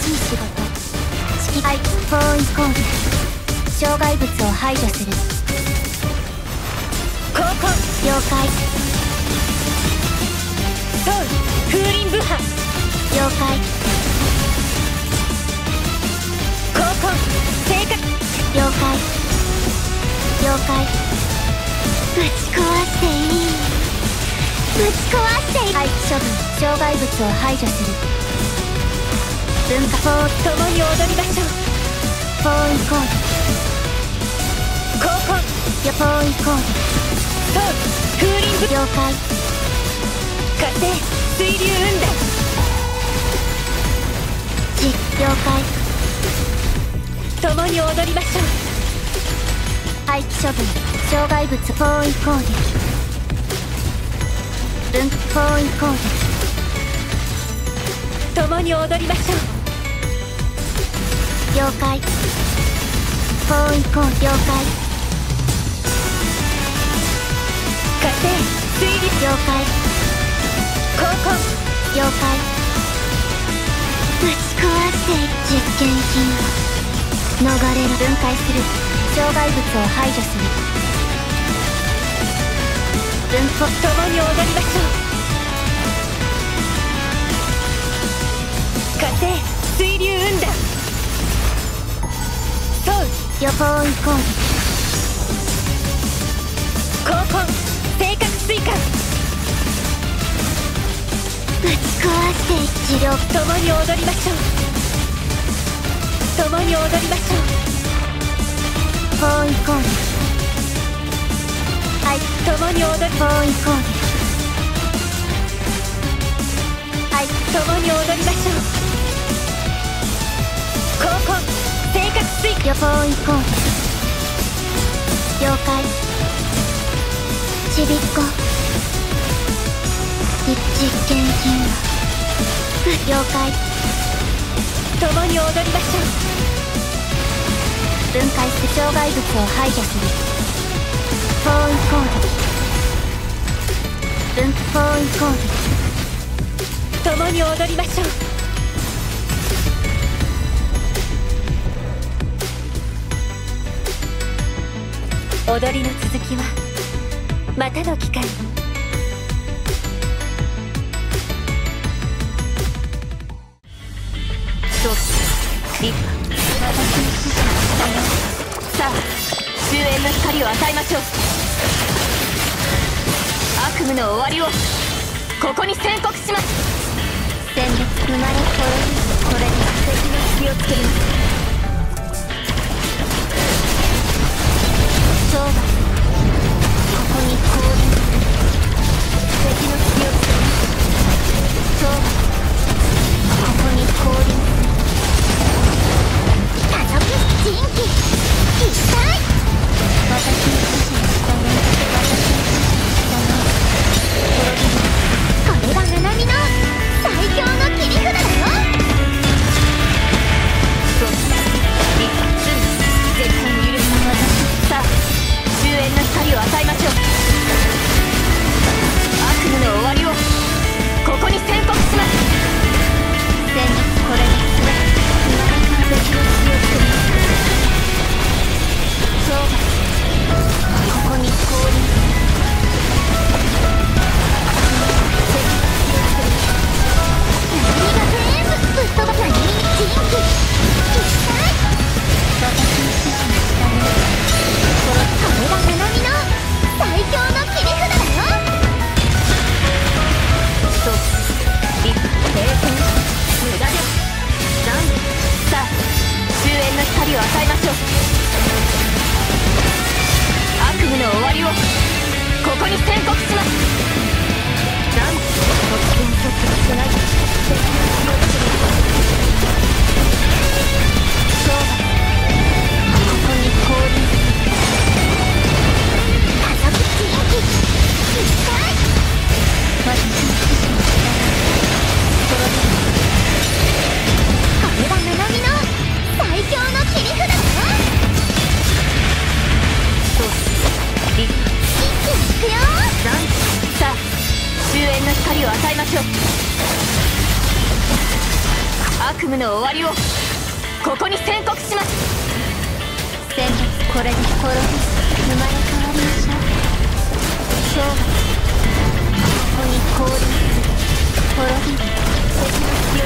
しい仕事指揮配フォーイコール障害物を排除する高校了解ソウル風林武破了解高校正確了解了解ぶち壊していいぶち壊していい廃棄処分。障害物を排除する。文化フォー共に踊りましょう。フォーイコー高校ルよフォーイコールソウル風林武了解火星水流雲。団じ了解共に踊りましょう。廃棄処分障害物フォーイコール文フォーイコール共に踊りましょう。了解。フォーイコー了解。火星水流了解。高校了解。ぶち壊して実験品。逃れる。分解する。障害物を排除する。分法共に踊りましょう。火星水流雲団ソウル予報イコール高校正確追加ぶち壊して治療共に踊りましょう共に踊りましょうフォーイコールはい共に踊りフォーイ確追加予報イコール了解。ちびっこい実験品了解。共に踊りましょう分解。する障害物を排除するフォーイコール分フォーイコール共に踊りましょう踊りの続きはまたの機会。にどう。リッパ私の指示に従うさあ終焉の光を与えましょう。悪夢の終わりをここに宣告します。戦列生まれ滅びこれで敵の隙をつけます。そうだここに降臨する敵の隙をつけますさあ終焉の光を与えましょう悪夢の終わりを。ここに宣告します。戦術これで滅び生まれ変わりましょう勝負ここに降臨する滅びる敵の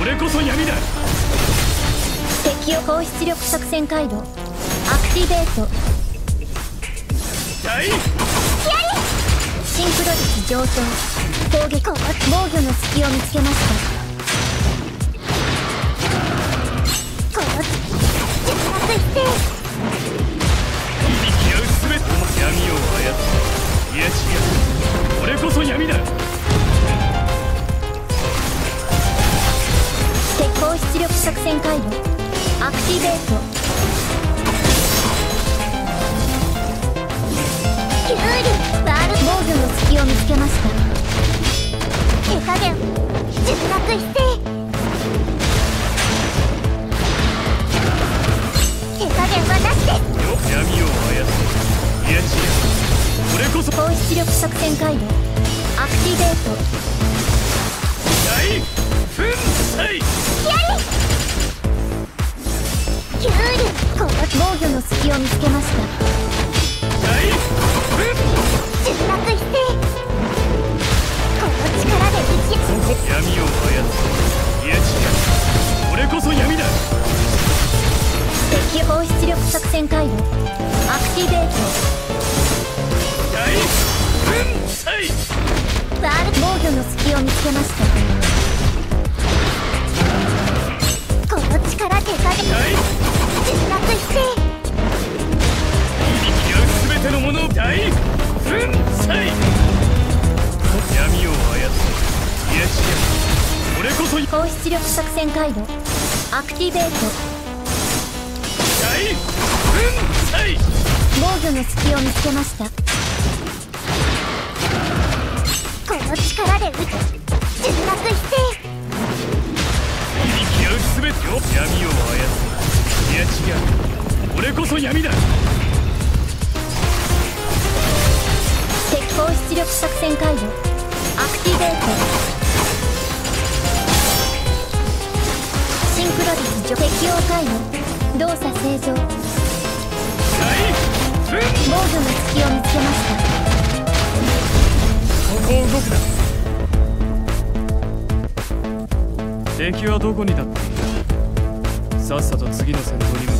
俺こそ闇だ敵を高出力作戦回路。アクティベート。大シンクロ率上昇。攻撃。防御の隙を見つけました。この術発して息合うすべて闇を操る。いや違う。俺こそ闇だ出力作戦回路。アクティベート。キュウリワール防御の隙を見つけました。手加減術落して手加減はなしですよ闇を操る。いや違う。俺こそ。高出力作戦回路。アクティベートを見つけました。大粉術落してこの力で打ち闇を操るいや違う俺こそ闇だ敵放出力作戦回路アクティベート。大粉砕ワール防御の隙を見つけました。べてのもの。を大粉砕闇を操る。いや違う俺こそ。高出力作戦回路アクティベート。大粉砕防御の隙を見つけました。この力で打つ。術落して。息合うすべてを。闇を操る。いや違う俺こそ闇だ出力作戦回路アクティベート。シンクロ率除適用回路動作正常。防御の隙を見つけました。ここを動くな敵はどこにだっている？さっさと次の戦闘に向